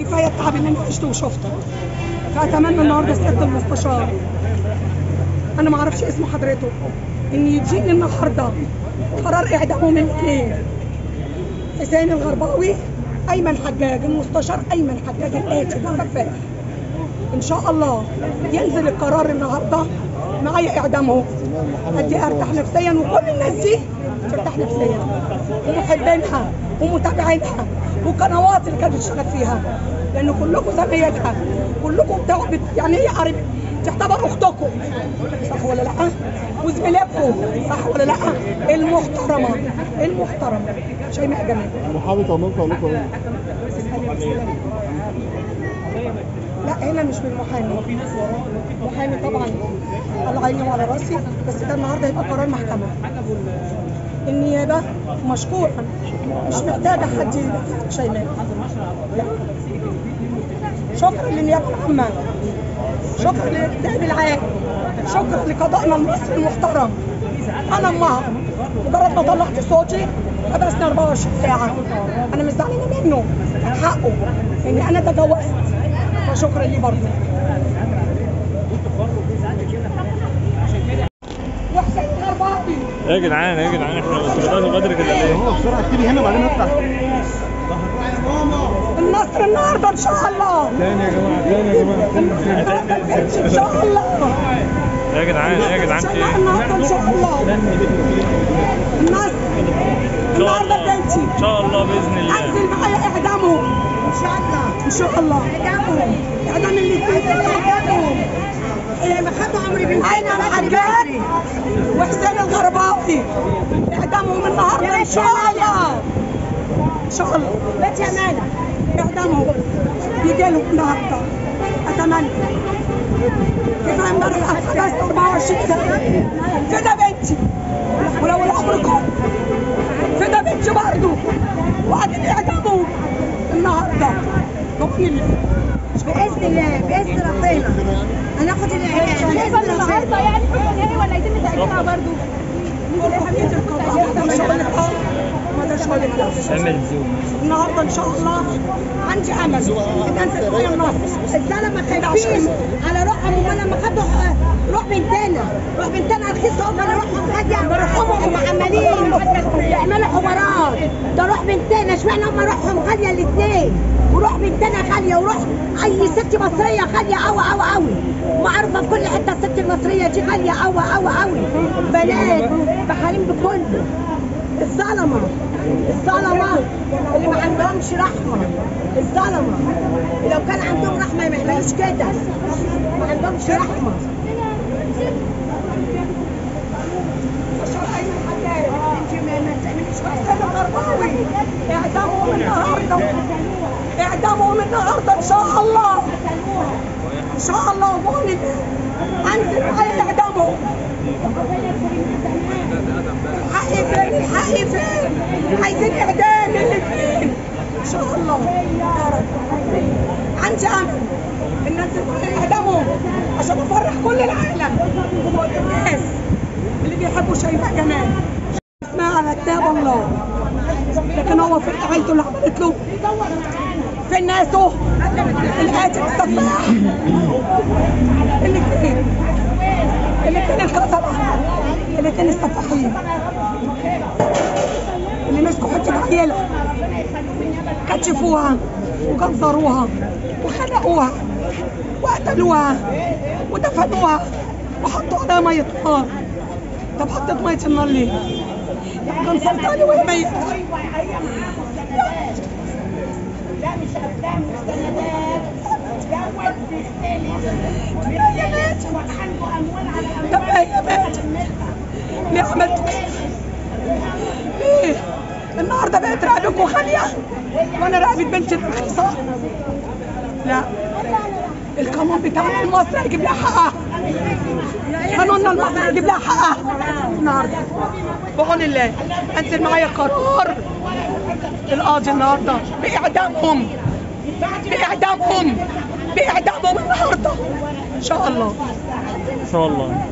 كفاية التعب اللي أنا عشته وشفته. فاتمنى النهارده سياده المستشار أنا ما أعرفش اسم حضرته. ان يجيني النهارده قرار إعدامه من اثنين حسين الغرباوي أيمن حجاج. المستشار أيمن حجاج الآتي ده سفاح إن شاء الله ينزل القرار النهارده معايا إعدامه. أدي أرتاح نفسيا وكل الناس دي ترتاح نفسيا. ومحبينها ومتابعينها. وقنوات اللي كانت بتشتغل فيها. لأن كلكم زميلها كلكم بت- يعني هي قريب تعتبر أختكم. صح ولا لأ؟ وزميلتكم. صح ولا لأ؟ المحترمة. المحترمة. شيماء جمال محامي طمنت لكم؟ لا هنا مش من محامي. محامي طبعا. على عيني وعلى رأسي. بس ده النهارده يبقى قرار محكمة. النيابه مشكورا مش محتاجة حد لا. شكرا للنيابه العامه شكرا للنائب العام شكرا لقضائنا المصري المحترم. أنا امها مجرد ما طلعت صوتي حبسني 24 ساعة. أنا مش زعلانه منه. حقه. إني أنا تجاوزت فشكرا ليه برضه وحسين الغرباوي إيه يا جدعان إيه يا جدعان إحنا بنتبادلوا بدري كده ليه؟ هو بسرعة اكتبي هنا وبعدين نطلع. النصر النهارده إن شاء الله. تاني يا جماعة تاني يا جماعة إن شاء الله. إيه يا جدعان يا جدعان في إيه؟ النهارده إن شاء الله. النصر إن شاء النهارده الله بنتي إن شاء الله بإذن الله. أنزل معايا اعدامهم إن شاء الله إن شاء الله. اعدامهم إعدام الاثنين اعدامهم خدوا عمري بن وحسين الغرباوي اعدامهم النهارده ان شاء الله ان شاء الله بيت امانه اعدامهم يجي لهم النهارده أتمنى. كفايه امبارح اتحبست 24 سنه فدا بنتي. ولو العمر كله فدا بنتي برضه. وقاعدين يعجبوا النهارده ربنا الله بإذن الله بإذن ربنا. هناخد الإعلان. بإذن ربنا. يعني ولا يتم تاجيلها برضه؟ النهارده ان شاء الله. عندي امل ان انزل معايا النصر الزلمه خايفين على روحهم هم لما خدوا روح بنتنا روح بنتنا رخيصه هم اللي روحهم غاليه هم عمالين يعملوا حوارات ده روح بنتنا اشمعنى هم روحهم غاليه الاثنين وروح بنتنا غاليه وروح أي ست مصرية غاليه قوي قوي قوي معروفه في كل حتة الست المصريه دي غاليه قوي قوي قوي بنات بحريم بكله الظلمه الظلمه اللي ما عندهمش رحمة. الظلمه لو كان عندهم رحمة ما يعملوش كده. ما عندهمش رحمة. حسين الغرباوي اعدامهم النهارده. اعدامهم النهارده إن شاء الله. إن شاء الله. وبقول انزل معايا اعدامهم الحق فين الحق فين عايزين اعدام الاثنين إن شاء الله. عندي امل إن معايا اعدامهم عشان أفرح كل العالم. الناس اللي بيحبوا شيماء جمال اسمها على كتاب الله. لكن هو في عيلته اللي عملت له في الناس القاتل السفاح الاثنين الاثنين الكسرة الاثنين السفاحين اللي مسكوا حتة عيلة كتفوها وجزروها وخنقوها وقتلوها ودفنوها وحطوا عليها مية نار طب حطيت مية النار ليه؟ يعني سلطاني وهي ميتة هي ماتت طب هي ماتت ليه كده؟ ليه؟ النهارده بقت رقبتكم خالية وأنا رقبة بنتي رخيصة لا القانون بتاعنا المصري هيجيب لها حقها قانوننا المصري هيجيب لها حقها النهارده بعون الله انزل معايا قرار القاضي النهارده بإعدامهم. بإعدامهم. بإعدامهم النهارده. إن شاء الله. إن شاء الله.